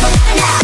now.